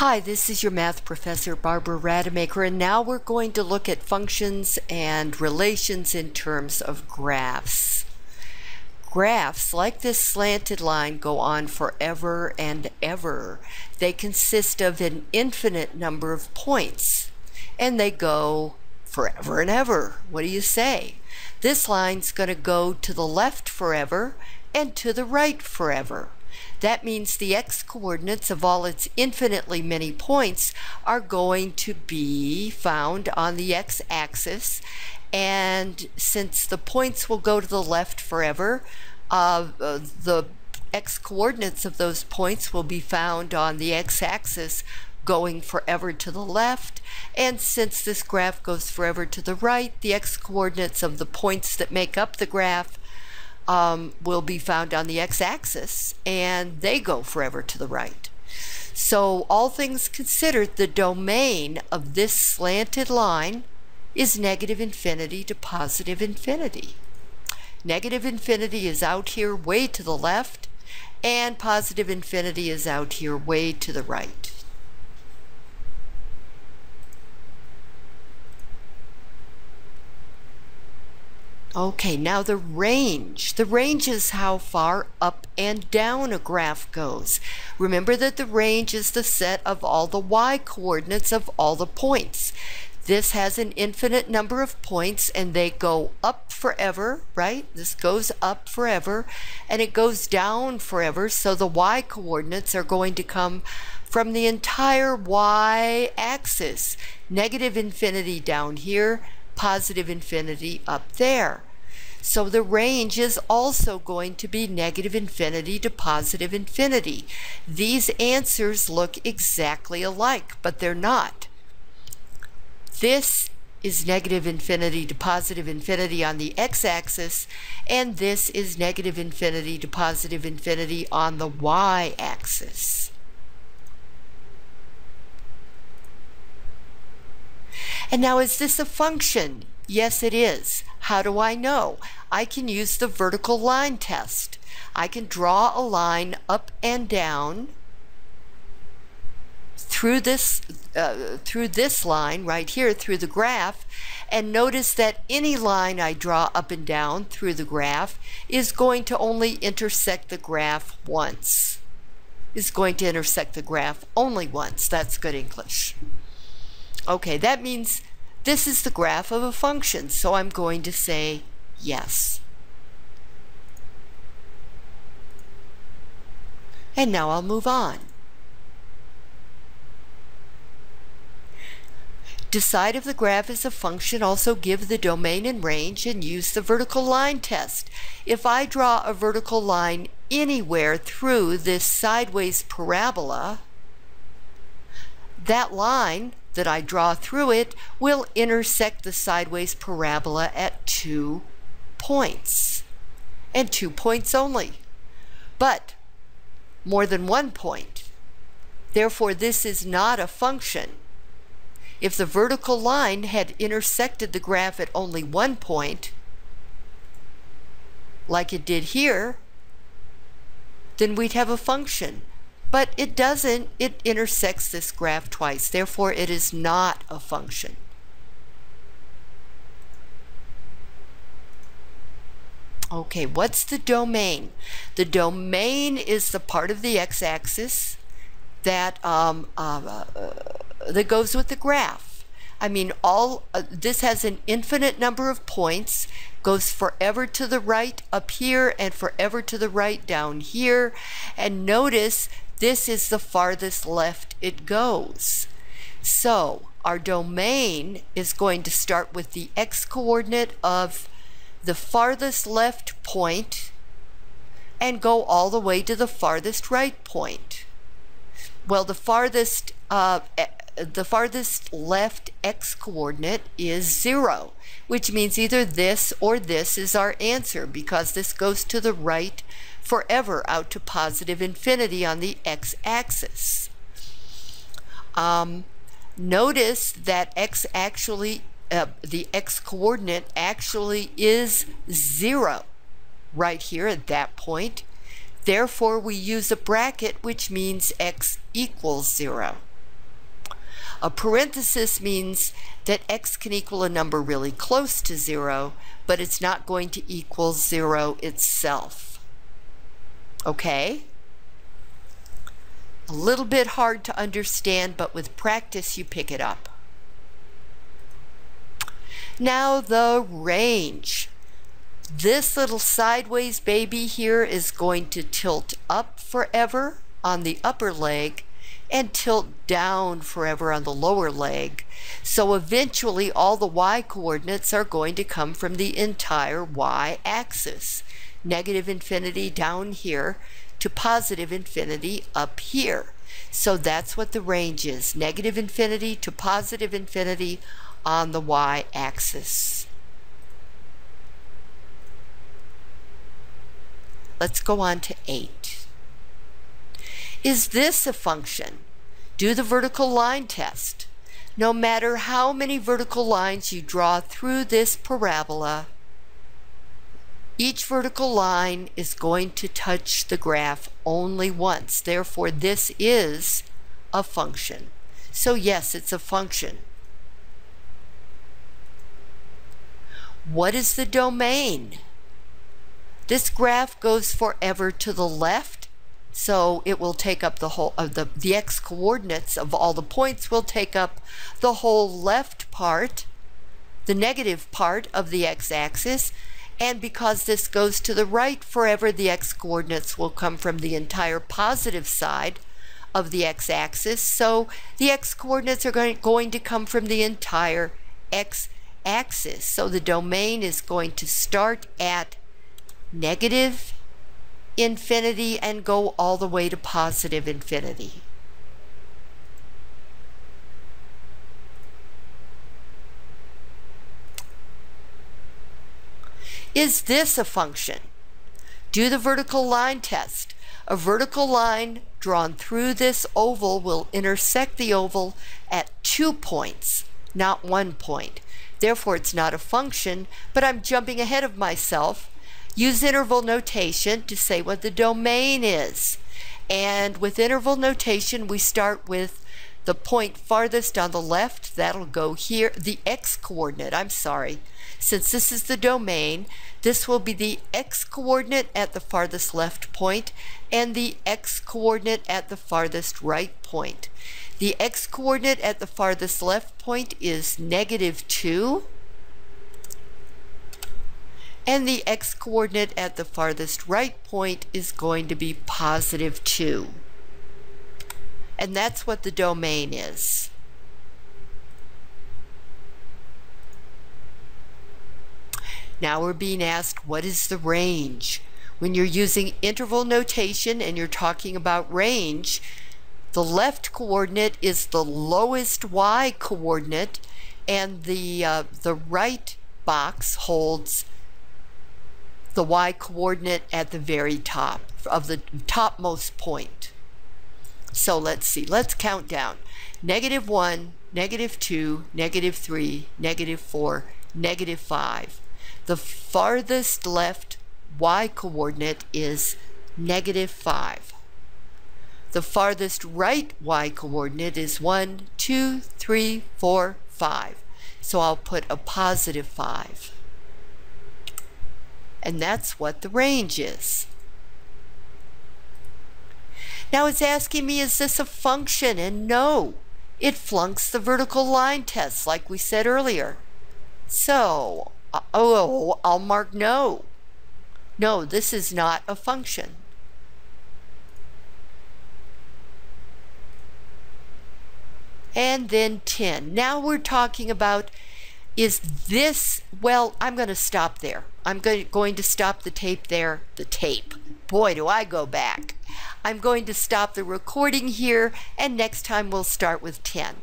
Hi, this is your math professor, Barbara Rademacher, and now we're going to look at functions and relations in terms of graphs. Graphs, like this slanted line, go on forever and ever. They consist of an infinite number of points, and they go forever and ever. What do you say? This line's going to go to the left forever and to the right forever. That means the x-coordinates of all its infinitely many points are going to be found on the x-axis. And since the points will go to the left forever, uh, the x-coordinates of those points will be found on the x-axis going forever to the left. And since this graph goes forever to the right, the x-coordinates of the points that make up the graph um, will be found on the x-axis and they go forever to the right. So all things considered, the domain of this slanted line is negative infinity to positive infinity. Negative infinity is out here way to the left and positive infinity is out here way to the right. Okay, now the range. The range is how far up and down a graph goes. Remember that the range is the set of all the y coordinates of all the points. This has an infinite number of points and they go up forever, right? This goes up forever and it goes down forever. So the y coordinates are going to come from the entire y axis. Negative infinity down here, positive infinity up there. So the range is also going to be negative infinity to positive infinity. These answers look exactly alike, but they're not. This is negative infinity to positive infinity on the x-axis, and this is negative infinity to positive infinity on the y-axis. And now is this a function? Yes, it is. How do I know? I can use the vertical line test. I can draw a line up and down through this uh, through this line right here through the graph and notice that any line I draw up and down through the graph is going to only intersect the graph once is going to intersect the graph only once that's good English okay that means this is the graph of a function, so I'm going to say yes. And now I'll move on. Decide if the graph is a function, also give the domain and range, and use the vertical line test. If I draw a vertical line anywhere through this sideways parabola, that line that I draw through it will intersect the sideways parabola at two points, and two points only, but more than one point. Therefore, this is not a function. If the vertical line had intersected the graph at only one point, like it did here, then we'd have a function. But it doesn't, it intersects this graph twice. Therefore, it is not a function. Okay, what's the domain? The domain is the part of the x-axis that um, uh, uh, that goes with the graph. I mean, all uh, this has an infinite number of points, goes forever to the right up here and forever to the right down here. And notice this is the farthest left it goes. So our domain is going to start with the x-coordinate of the farthest left point and go all the way to the farthest right point. Well, the farthest uh, the farthest left x-coordinate is 0, which means either this or this is our answer because this goes to the right forever out to positive infinity on the x-axis. Um, notice that x actually, uh, the x-coordinate actually is 0 right here at that point. Therefore, we use a bracket, which means x equals 0. A parenthesis means that x can equal a number really close to 0, but it's not going to equal 0 itself. Okay? A little bit hard to understand, but with practice you pick it up. Now the range. This little sideways baby here is going to tilt up forever on the upper leg and tilt down forever on the lower leg. So eventually all the y coordinates are going to come from the entire y axis. Negative infinity down here to positive infinity up here. So that's what the range is, negative infinity to positive infinity on the y-axis. Let's go on to 8. Is this a function? Do the vertical line test. No matter how many vertical lines you draw through this parabola, each vertical line is going to touch the graph only once. Therefore, this is a function. So yes, it's a function. What is the domain? This graph goes forever to the left, so it will take up the whole of the, the x coordinates of all the points will take up the whole left part, the negative part of the x-axis, and because this goes to the right forever, the x coordinates will come from the entire positive side of the x-axis. So the x coordinates are going, going to come from the entire x axis. So the domain is going to start at negative infinity and go all the way to positive infinity. Is this a function? Do the vertical line test. A vertical line drawn through this oval will intersect the oval at two points, not one point. Therefore, it's not a function, but I'm jumping ahead of myself. Use interval notation to say what the domain is. And with interval notation, we start with the point farthest on the left. That'll go here. The x coordinate, I'm sorry. Since this is the domain, this will be the x coordinate at the farthest left point and the x coordinate at the farthest right point. The x-coordinate at the farthest left point is negative 2. And the x-coordinate at the farthest right point is going to be positive 2. And that's what the domain is. Now we're being asked, what is the range? When you're using interval notation and you're talking about range, the left coordinate is the lowest y coordinate and the, uh, the right box holds the y coordinate at the very top of the topmost point. So let's see, let's count down. Negative 1, negative 2, negative 3, negative 4, negative 5. The farthest left y coordinate is negative 5. The farthest right y coordinate is 1, 2, 3, 4, 5. So I'll put a positive 5. And that's what the range is. Now it's asking me, is this a function? And no, it flunks the vertical line test like we said earlier. So, oh, I'll mark no. No, this is not a function. and then 10. Now we're talking about is this, well, I'm going to stop there. I'm going to stop the tape there, the tape. Boy, do I go back. I'm going to stop the recording here, and next time we'll start with 10.